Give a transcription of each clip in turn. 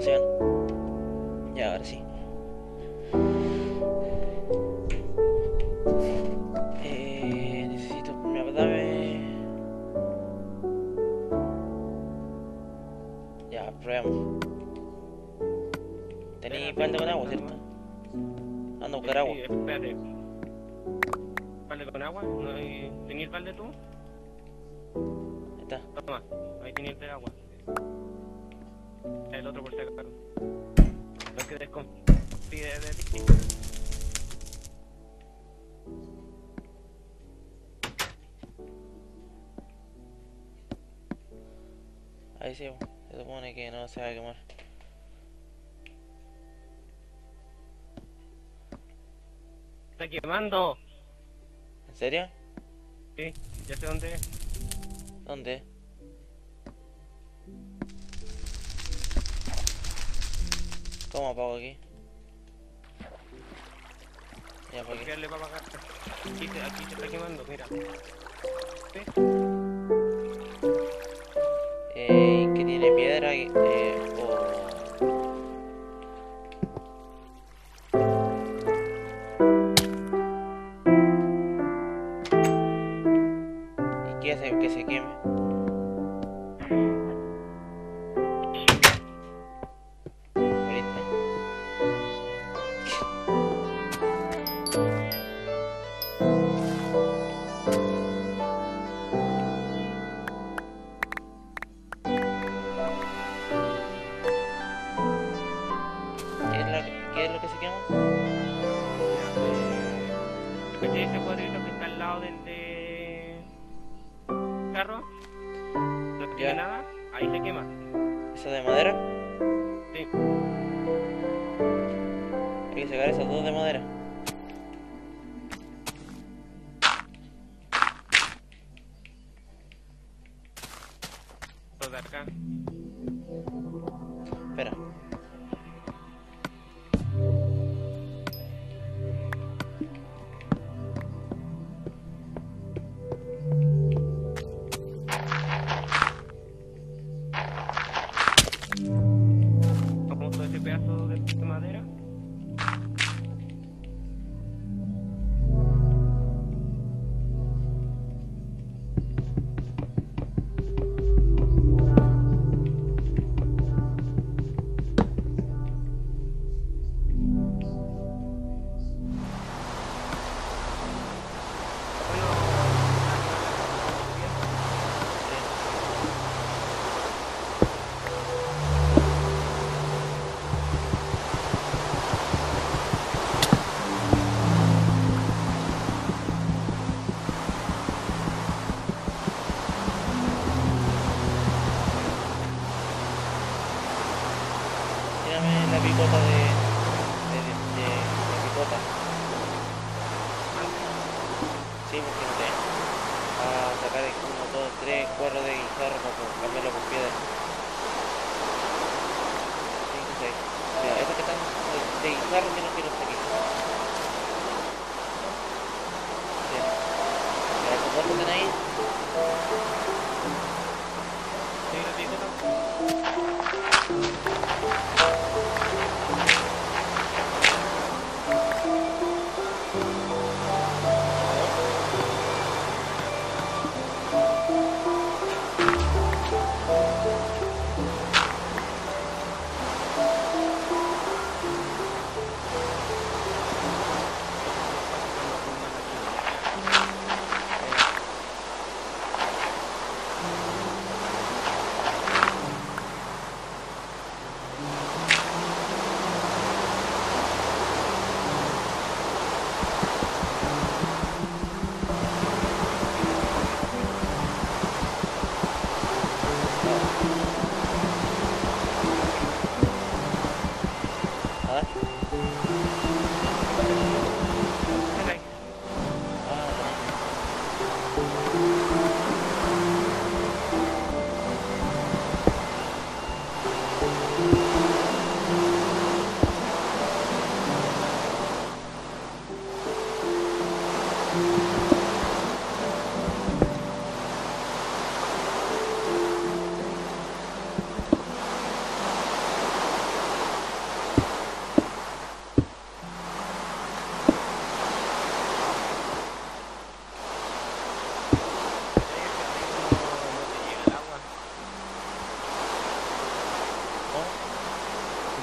Ya, ahora sí. Eh, necesito... Me dame... Ya, probemos. Tenéis balde con agua, ¿cierto? Ando a buscar agua. Sí, espérate. ¿Balde con agua? ¿No hay... ¿Tenías el balde tú? Ahí está. Toma, ahí tenías el de agua. El otro por si acaso. No que desconfíe de ti. Ahí sí, se supone que no se va a quemar. ¡Está quemando! ¿En serio? Sí, ya sé dónde es. ¿Dónde? ¿Cómo apago aquí? Ya ¿Por apagué. qué le va a pagar? Aquí, se- aquí se está quemando, mira. ¿Sí? Eh, que tiene piedra eh,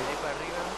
ahí para arriba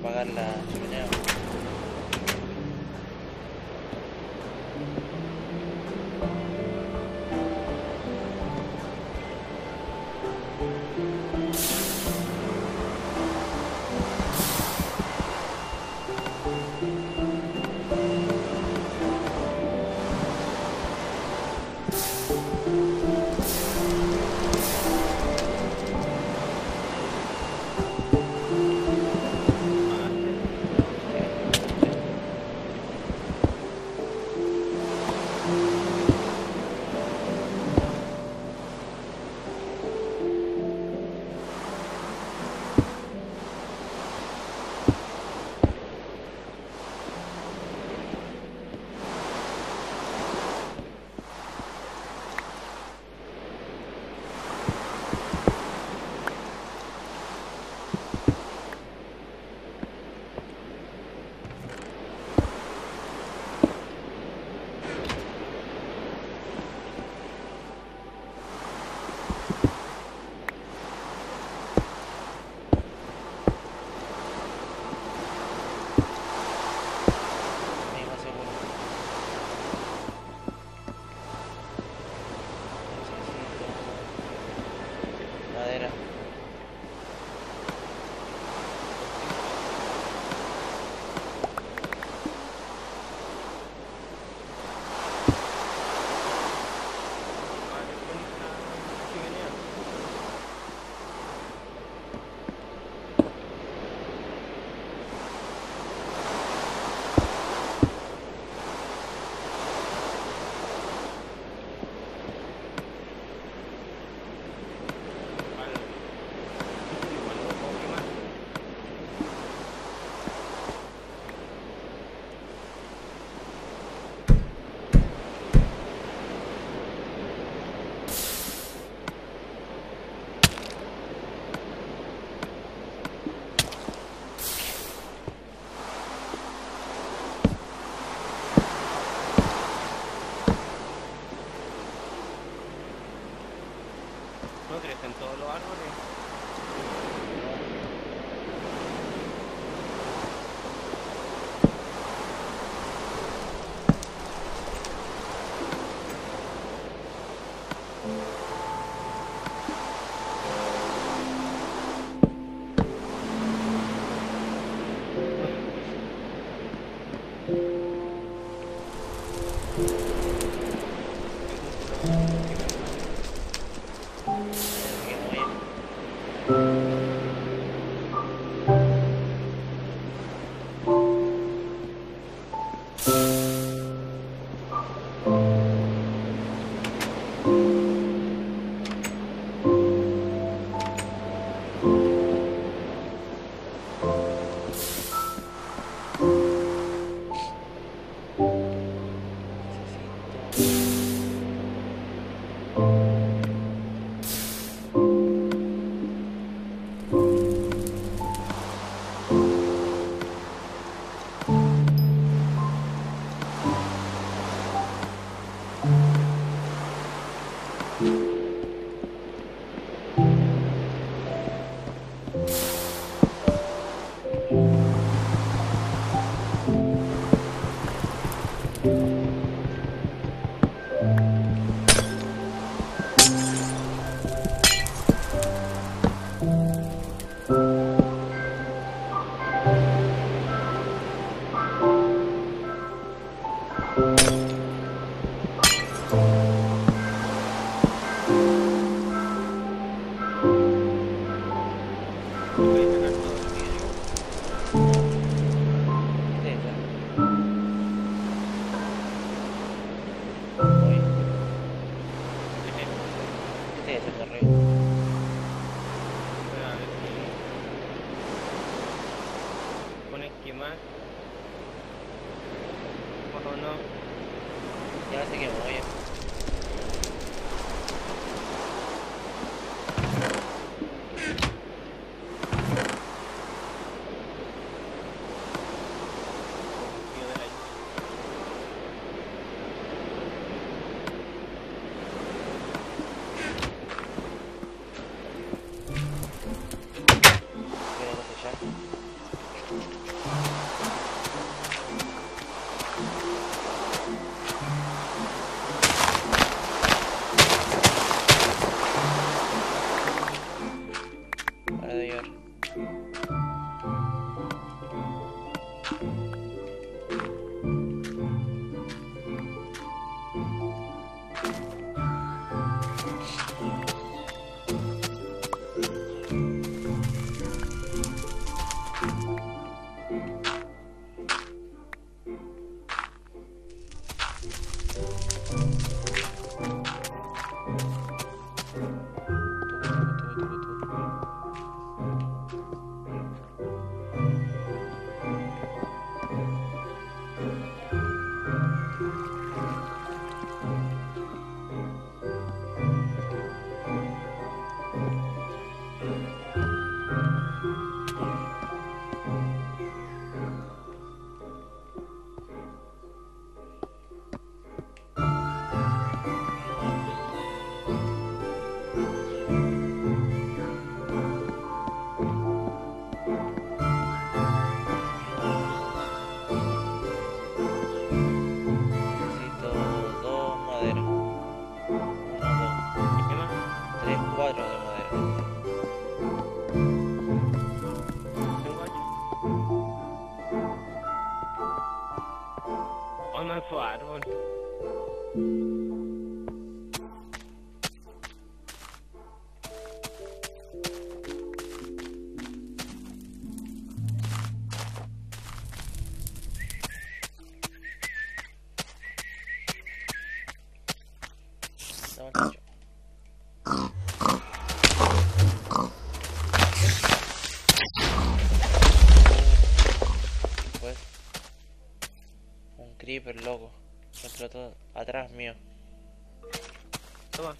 apagar la super loco. Contrató atrás mío. Toma.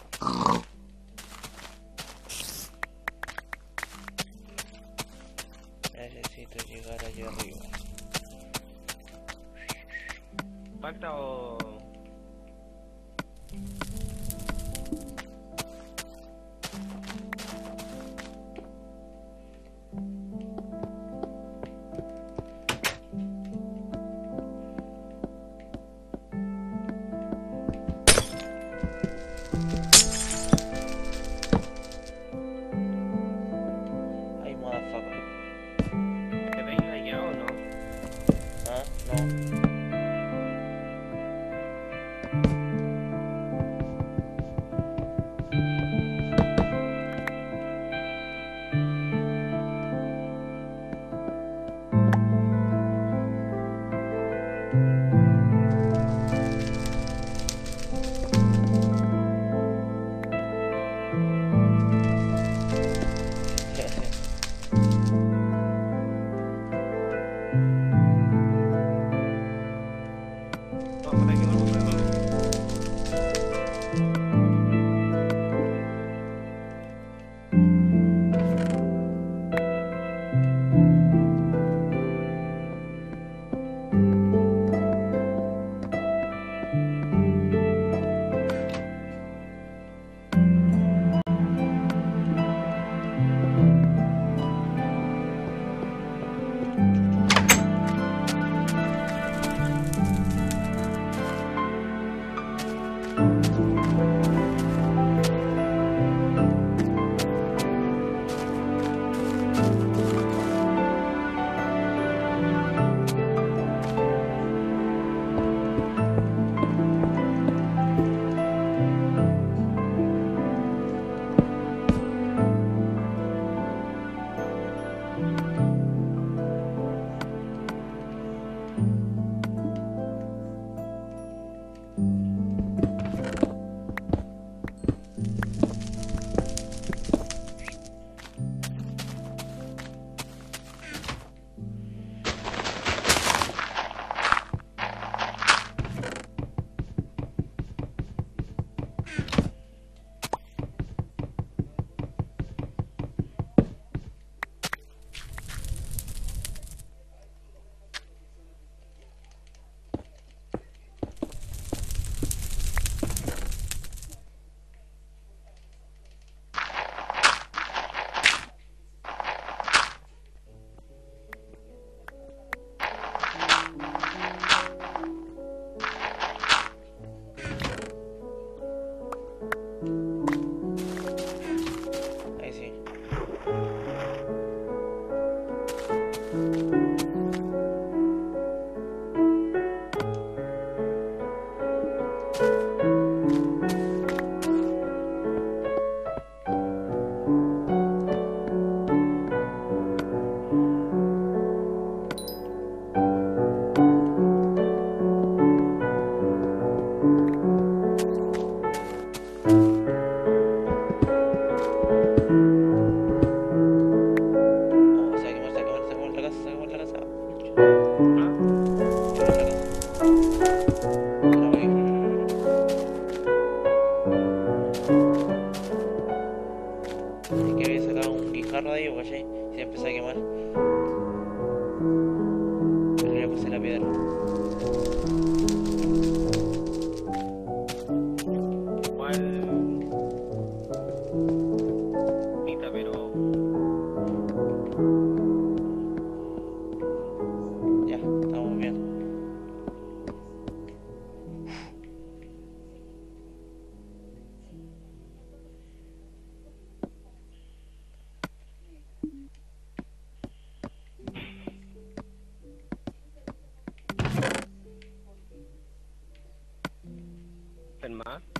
Necesito llegar allá arriba. ¿Pacta o...? Open Markt.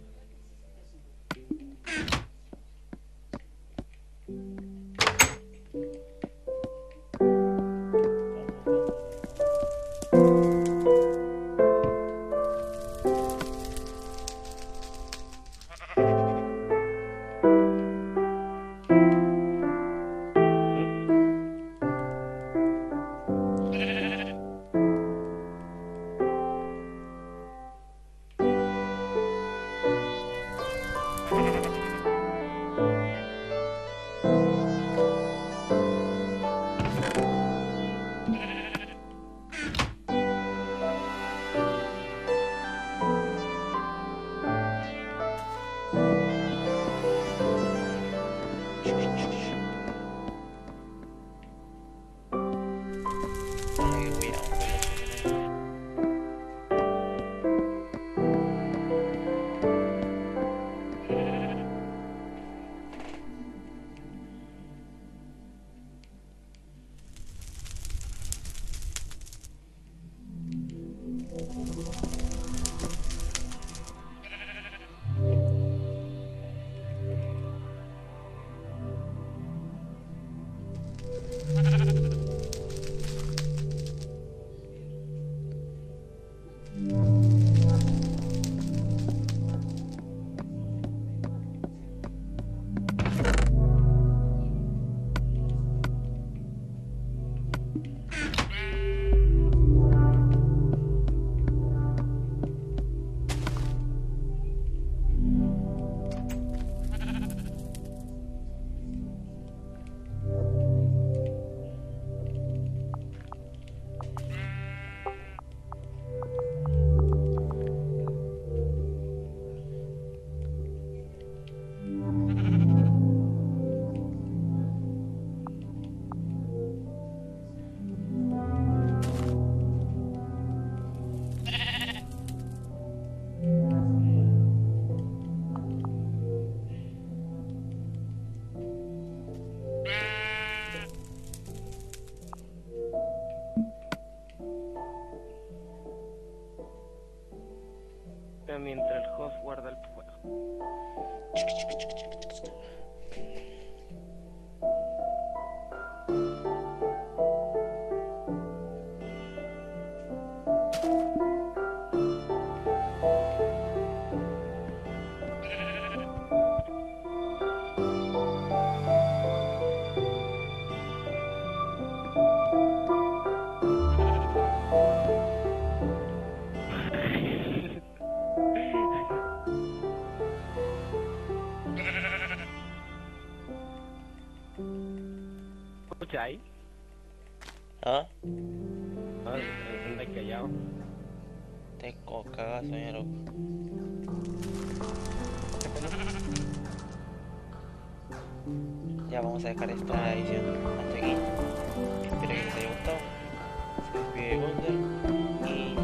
¿Escucháis? ¿Ah? Ah, andáis callado. Tengo cagazo, ya loco. Ya vamos a dejar esta edición hasta aquí. Espero que les haya gustado. Se despide Wonder y